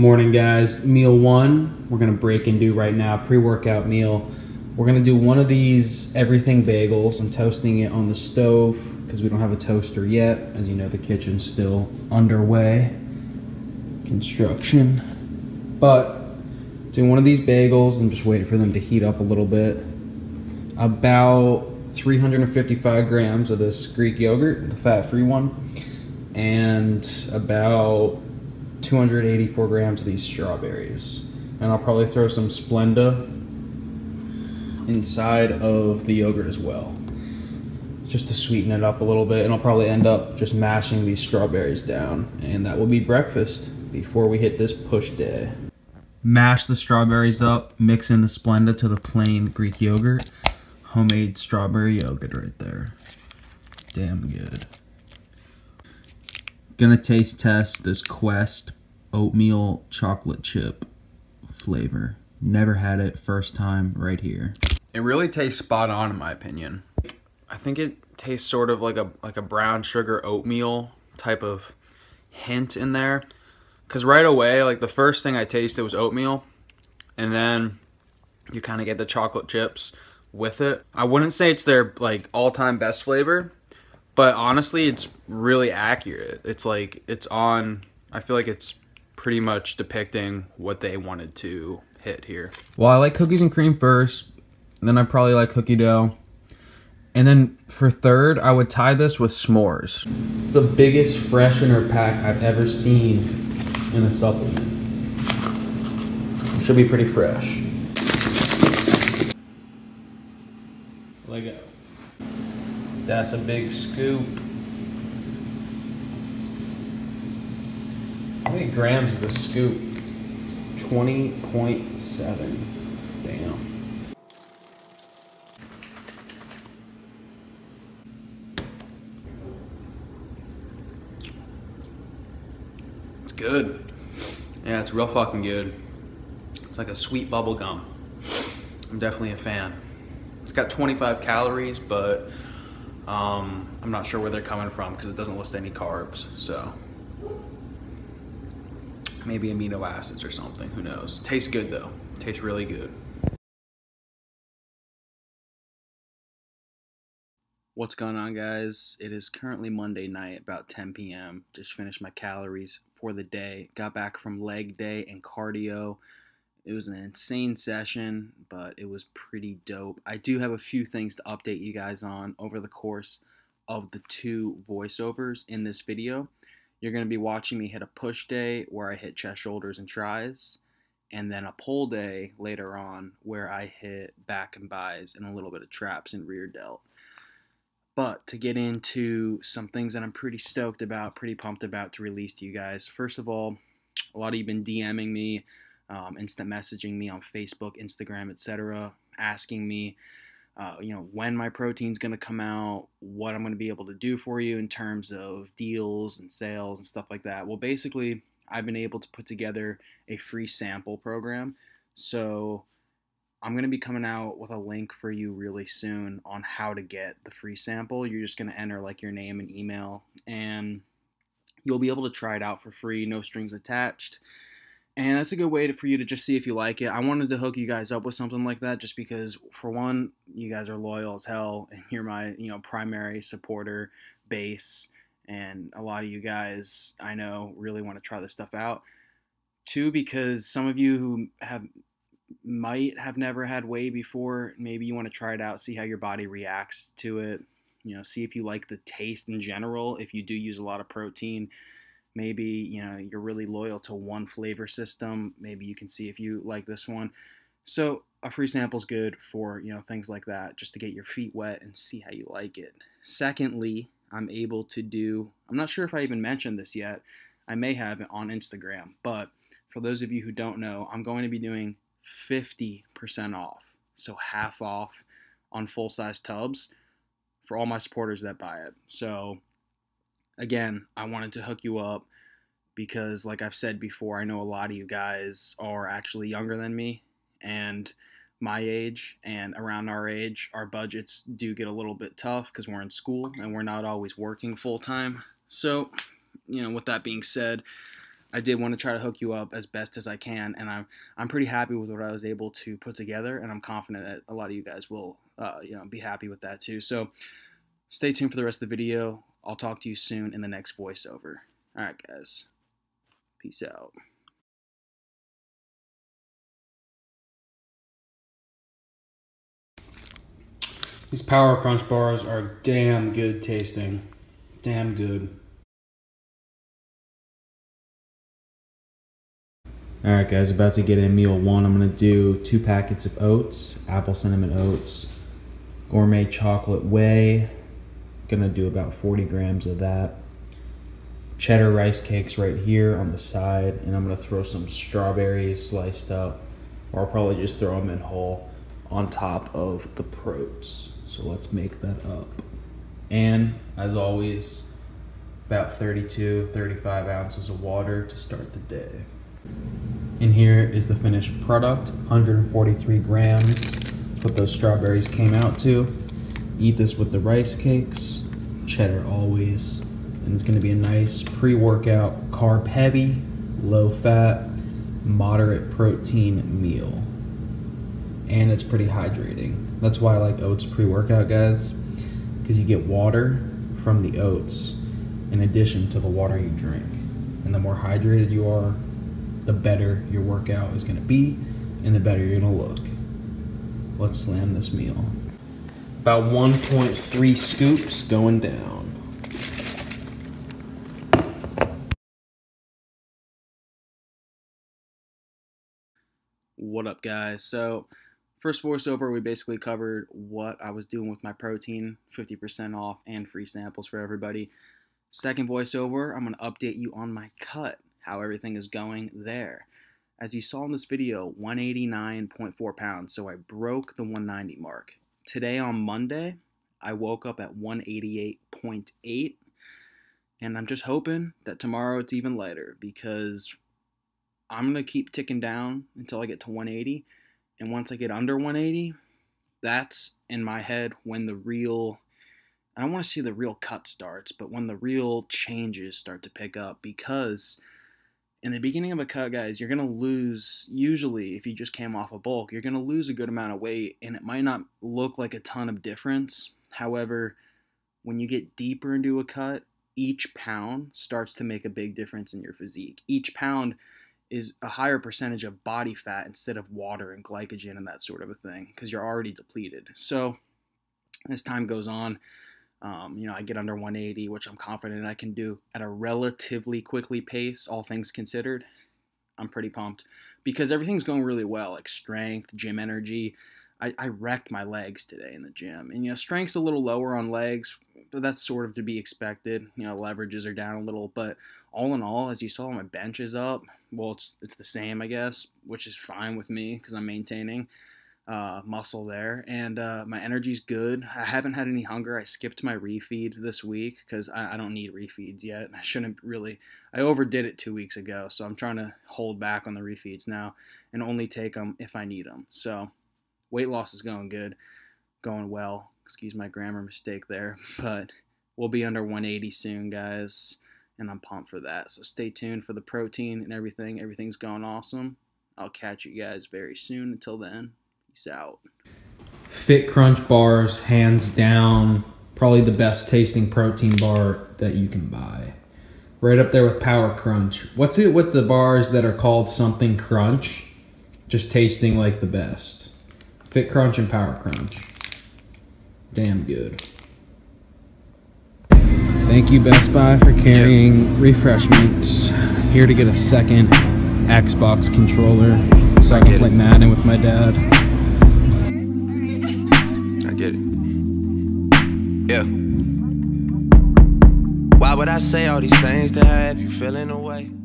Morning, guys. Meal one, we're gonna break and do right now. Pre workout meal. We're gonna do one of these everything bagels. I'm toasting it on the stove because we don't have a toaster yet. As you know, the kitchen's still underway, construction. But doing one of these bagels. I'm just waiting for them to heat up a little bit. About 355 grams of this Greek yogurt, the fat-free one, and about 284 grams of these strawberries. And I'll probably throw some Splenda inside of the yogurt as well. Just to sweeten it up a little bit. And I'll probably end up just mashing these strawberries down. And that will be breakfast before we hit this push day. Mash the strawberries up, mix in the Splenda to the plain Greek yogurt. Homemade strawberry yogurt right there. Damn good. Gonna taste test this Quest oatmeal chocolate chip flavor. Never had it, first time right here. It really tastes spot on in my opinion. I think it tastes sort of like a like a brown sugar oatmeal type of hint in there. Cause right away, like the first thing I tasted was oatmeal, and then you kind of get the chocolate chips with it. I wouldn't say it's their like all-time best flavor, but honestly, it's really accurate. It's like it's on. I feel like it's pretty much depicting what they wanted to hit here. Well, I like cookies and cream first, then I probably like cookie dough. And then for third, I would tie this with s'mores. It's the biggest freshener pack I've ever seen in a supplement. It should be pretty fresh. Lego. That's a big scoop. How many grams is the scoop? 20.7. Damn. It's good. Yeah, it's real fucking good. It's like a sweet bubble gum. I'm definitely a fan. It's got 25 calories, but um, I'm not sure where they're coming from because it doesn't list any carbs. So maybe amino acids or something. Who knows? Tastes good though. Tastes really good. What's going on, guys? It is currently Monday night, about 10 p.m. Just finished my calories for the day. Got back from leg day and cardio. It was an insane session, but it was pretty dope. I do have a few things to update you guys on over the course of the two voiceovers in this video. You're going to be watching me hit a push day where I hit chest, shoulders, and tris, and then a pull day later on where I hit back and buys and a little bit of traps and rear delt. But to get into some things that I'm pretty stoked about, pretty pumped about to release to you guys. First of all, a lot of you have been DMing me, um, instant messaging me on Facebook, Instagram, etc., asking me uh, you know, when my protein's going to come out, what I'm going to be able to do for you in terms of deals and sales and stuff like that. Well, basically, I've been able to put together a free sample program. So I'm going to be coming out with a link for you really soon on how to get the free sample. You're just going to enter like your name and email, and you'll be able to try it out for free, no strings attached and that's a good way to, for you to just see if you like it. I wanted to hook you guys up with something like that just because, for one, you guys are loyal as hell, and you're my you know primary supporter base, and a lot of you guys I know really want to try this stuff out. Two, because some of you who have might have never had whey before, maybe you want to try it out, see how your body reacts to it. You know, see if you like the taste in general. If you do use a lot of protein maybe you know you're really loyal to one flavor system. Maybe you can see if you like this one. So a free sample is good for you know things like that just to get your feet wet and see how you like it. Secondly i'm able to do i'm not sure if i even mentioned this yet i may have it on instagram but for those of you who don't know i'm going to be doing 50% off. So half off on full size tubs for all my supporters that buy it. So again, I wanted to hook you up because, like I've said before, I know a lot of you guys are actually younger than me and my age and around our age, our budgets do get a little bit tough because we're in school and we're not always working full time. So, you know, with that being said, I did want to try to hook you up as best as I can, and I'm I'm pretty happy with what I was able to put together, and I'm confident that a lot of you guys will uh, you know be happy with that too. So stay tuned for the rest of the video. I'll talk to you soon in the next voiceover. All right, guys. Peace out. These Power Crunch bars are damn good tasting. Damn good. Alright guys, about to get in meal one. I'm going to do two packets of oats, apple cinnamon oats, gourmet chocolate whey. To do about 40 grams of that. Cheddar rice cakes right here on the side. And I'm to throw some strawberries sliced up. Or I'll probably just throw them in whole on top of the proats. So let's make that up. And as always, about 32, 35 ounces of water to start the day. And here is the finished product, 143 grams. what those strawberries came out to. Eat this with the rice cakes, cheddar always. And it's gonna be a nice pre-workout, carb heavy, low fat, moderate protein meal. And it's pretty hydrating. That's why I like oats pre-workout, guys, because you get water from the oats in addition to the water you drink. And the more hydrated you are, the better your workout is going to be and the better you're going to look. Let's slam this meal. About 1.3 scoops going down. What up, guys? So, first voiceover, we basically covered what I was doing with my protein 50% off and free samples for everybody. Second voiceover, I'm going to update you on my cut how everything is going there. As you saw in this video, 189.4 pounds, so I broke the 190 mark. Today on Monday, I woke up at 188.8, and I'm just hoping that tomorrow it's even lighter because I'm going to keep ticking down until I get to 180, and once I get under 180, that's in my head when the real I don't want to see the real cut starts, but when the real changes start to pick up because in the beginning of a cut, guys, you're going to lose, usually, if you just came off a bulk, you're going to lose a good amount of weight, and it might not look like a ton of difference. However, when you get deeper into a cut, each pound starts to make a big difference in your physique. Each pound is a higher percentage of body fat instead of water and glycogen and that sort of a thing because you're already depleted. So, as time goes on, um, you know, I get under 180, which I'm confident I can do at a relatively quickly pace, all things considered. I'm pretty pumped because everything's going really well, like strength, gym energy. I, I wrecked my legs today in the gym, and you know, strength's a little lower on legs, but that's sort of to be expected. You know, leverages are down a little, but all in all, as you saw, my bench is up. Well, it's it's the same, I guess, which is fine with me because I'm maintaining uh, muscle there, and uh, my energy's good. I haven't had any hunger. I skipped my refeed this week because I, I, don't need refeeds yet. I shouldn't really. I overdid it two weeks ago, so I'm trying to hold back on the refeeds now and only take them if I need them. So weight loss is going good, going well. Excuse my grammar mistake there, but we'll be under 180 soon, guys, and I'm pumped for that. So stay tuned for the protein and everything. Everything's going awesome. I'll catch you guys very soon. Until then. Peace out. Fit Crunch bars, hands down, probably the best tasting protein bar that you can buy. Right up there with Power Crunch. What's it with the bars that are called something crunch? Just tasting like the best. Fit Crunch and Power Crunch. Damn good. Thank you, Best Buy, for carrying refreshments. Here to get a second Xbox controller so I, I can play Madden with my dad. Say all these things to have you feeling away?